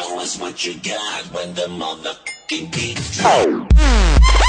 Show us what you got when the motherfucking beat drops.